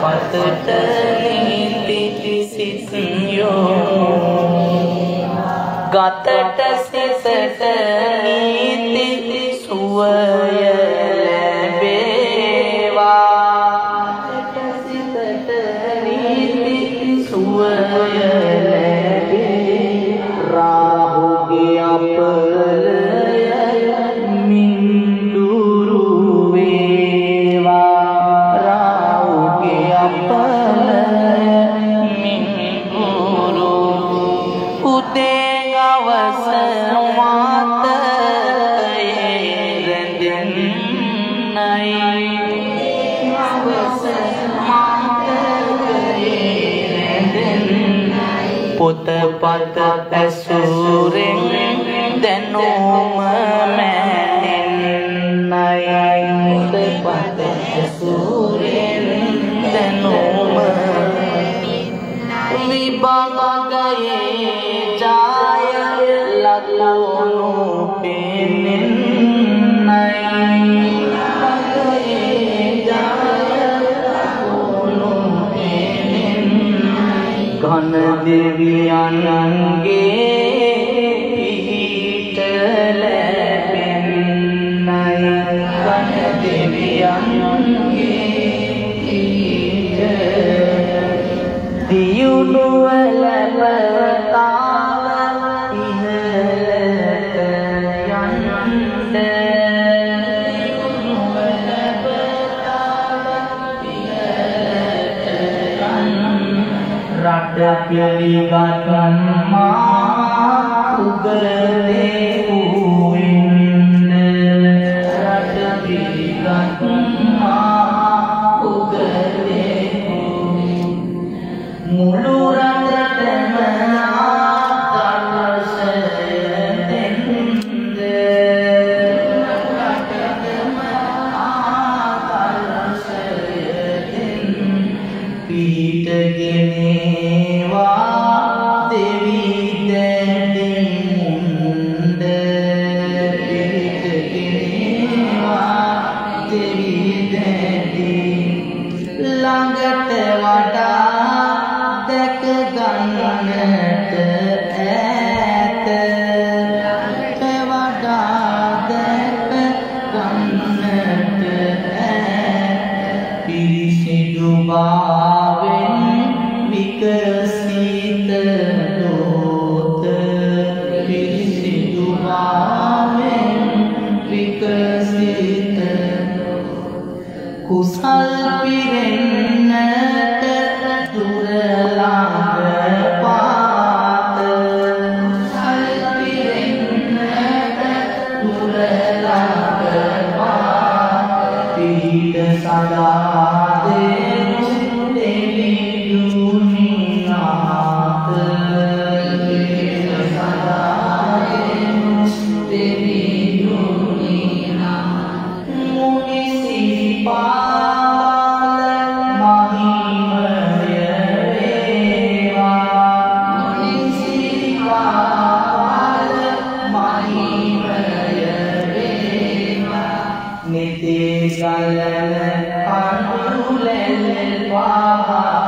මතට නිති සිත් යෝ ගතට සිතට නීති සුවය පොතපත ඇසුරෙන් දැනුම مبدعا Shiva the. Nitya Galal Parulal Vahar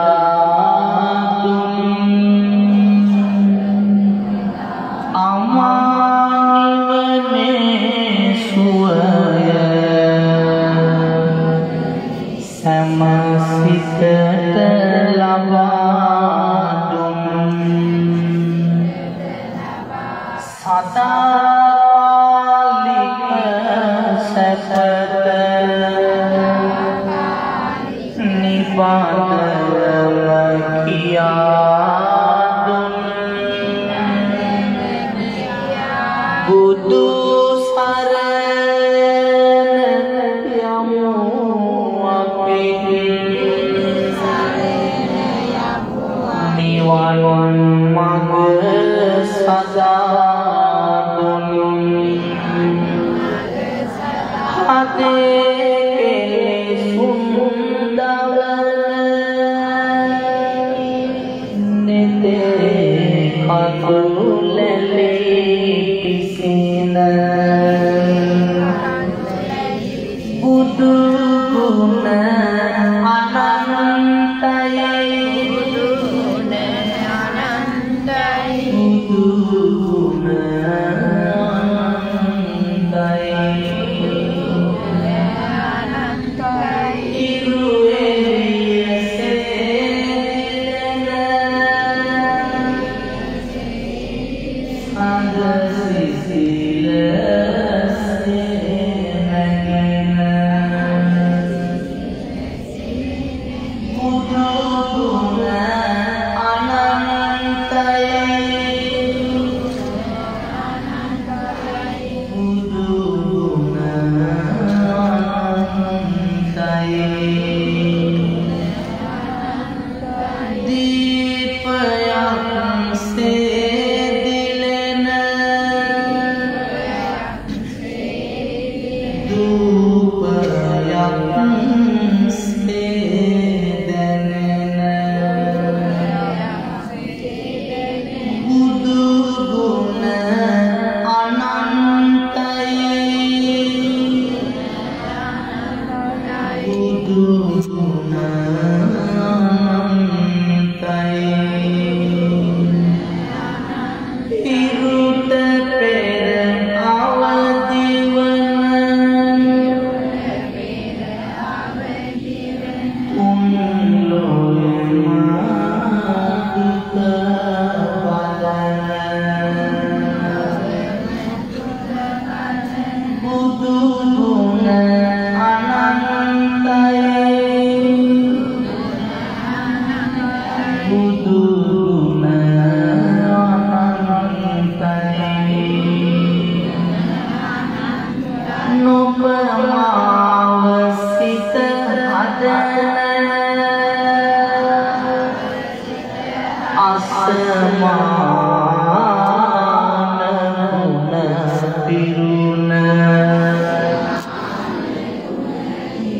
අඳ සිසිල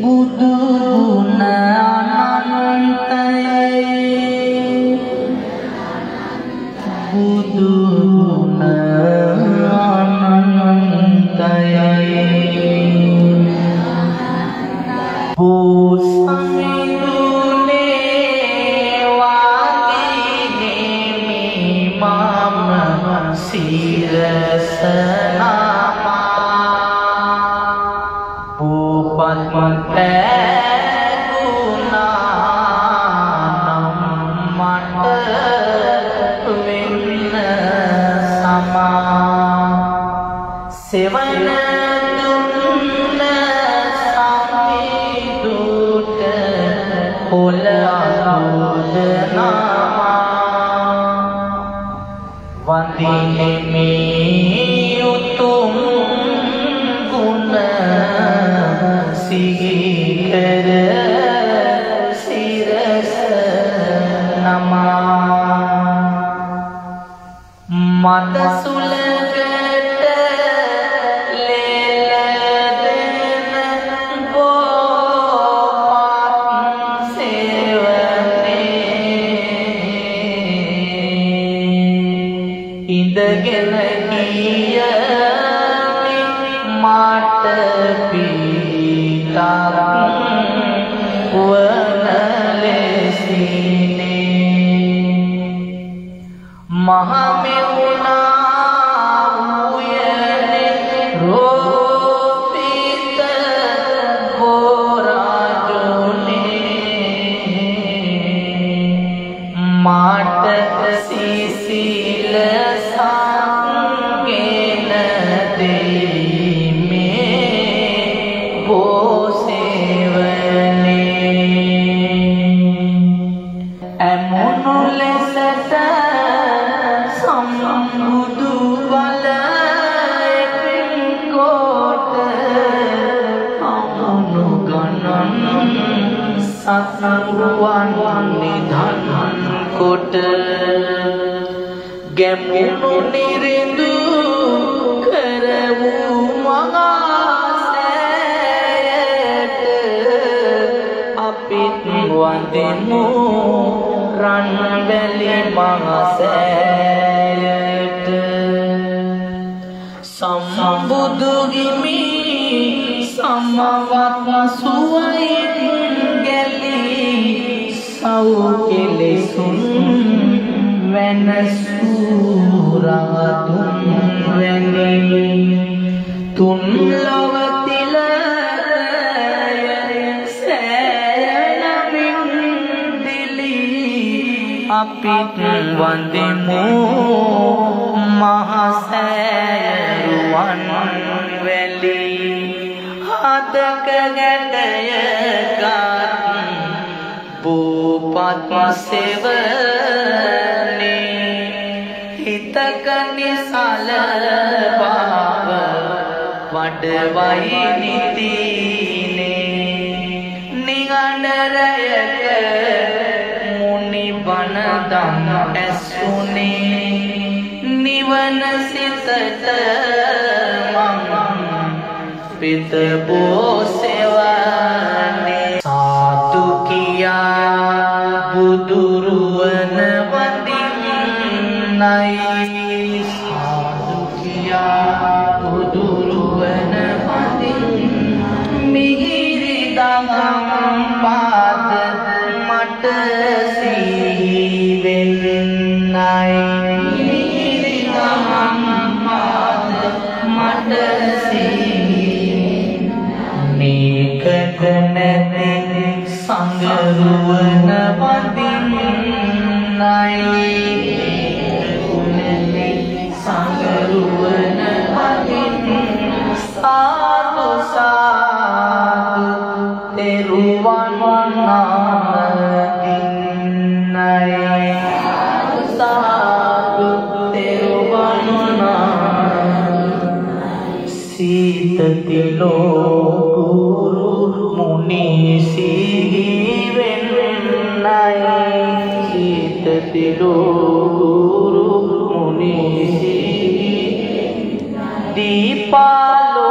බුදු සෙවන العباس سيلا ගැමුණු නිරිඳු කරවූ මගාසෑයට අපිත් වඳිමු රන්වැලි මහසෑයට සම්බුදුගිමි සමවත් සුවයින් ගැලී සව් කෙලෙසුන් වෙනසූරවතුන් වැනි තුන් ලොවතිල සෑනමින් දිලී අපිත් වඳිමු මහසෑරුවන් වැලි හදක ගැටයකත් බූපත් සෙවනේ. හිතක නිසල බව වඩවයි නිතිනේ. නිගණරයක මුනි බණදම් ඇසුනේ. නිවන සිතට මම පිත බෝසෙවනේ කියා බුදුරුවන වඳින්නයි සාදු කියා බුදුරුවන වඳින් මිහිරි දහම් buồn con tim này. දීපාලෝකෙන්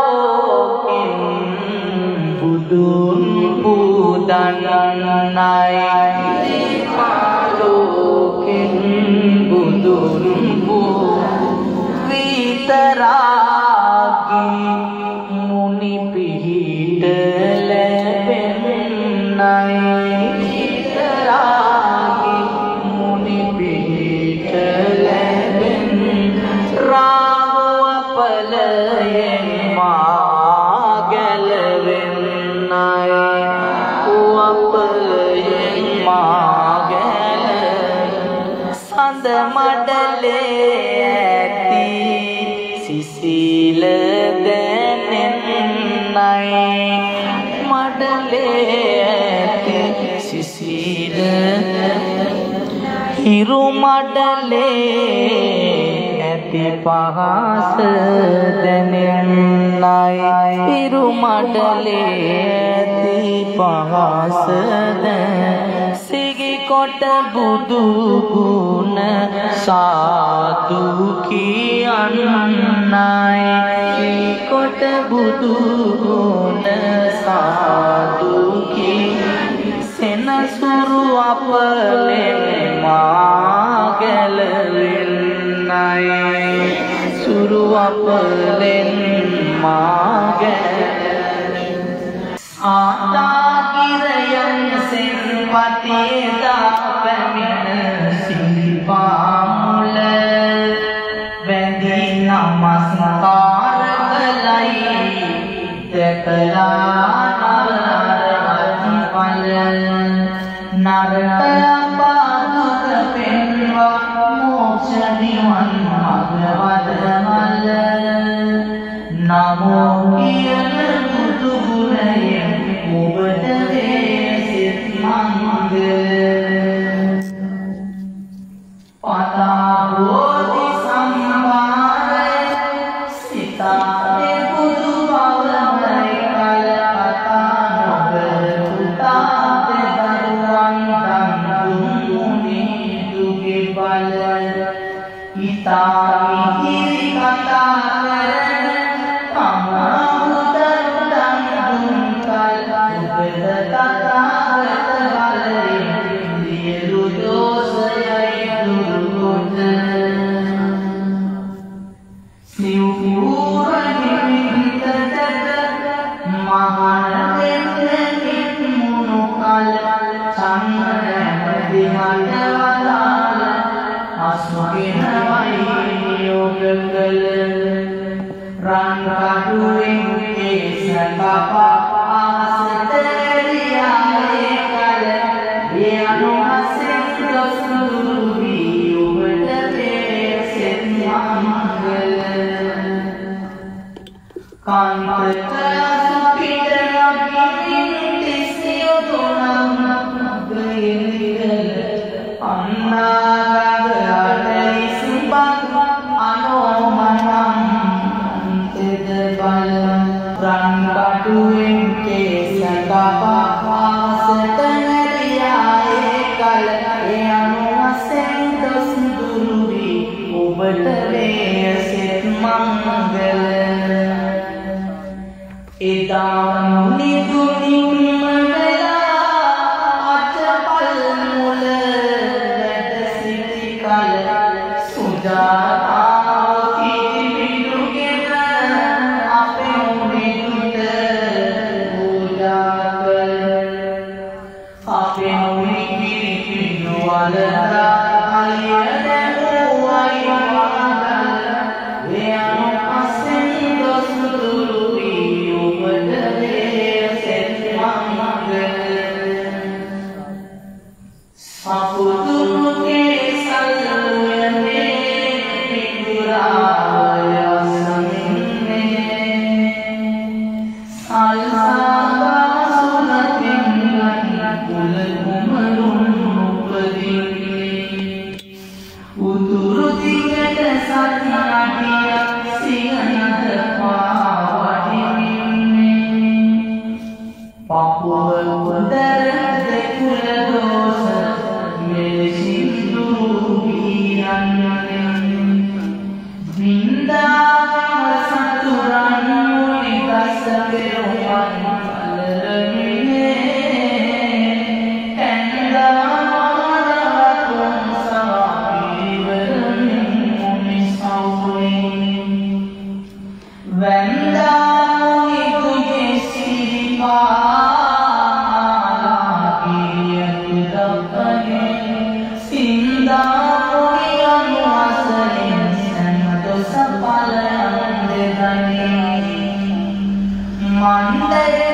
බුදුන් පුදන්නයි. දීපාලෝකෙන් බුදුන් විතරාගී උවපලයෙන් මා ගැලවෙන්නයි සඳ මඩලේ ඇති සිසිල දැනෙන්නයි. මඩලේ ඇති සිසිල හිරු මඩලේ ඇති පහස දැනෙන්නයි. හිරු මඩලේ ඇති පහස දැන. සිගි කොට බුදු ගුණ සාදු කියන්නයි. සිගි කොට බුදු ගුණ සාදු කී සෙනසුරු අපලෙන් සුරු අපලෙන් මා ගැලවෙන්නයි ආතාකිරයන් සිල්පතිදා පැමිණ සිල්පාමුල වැඳී නමස්කාර කළයි දැකලා Ita mi One day.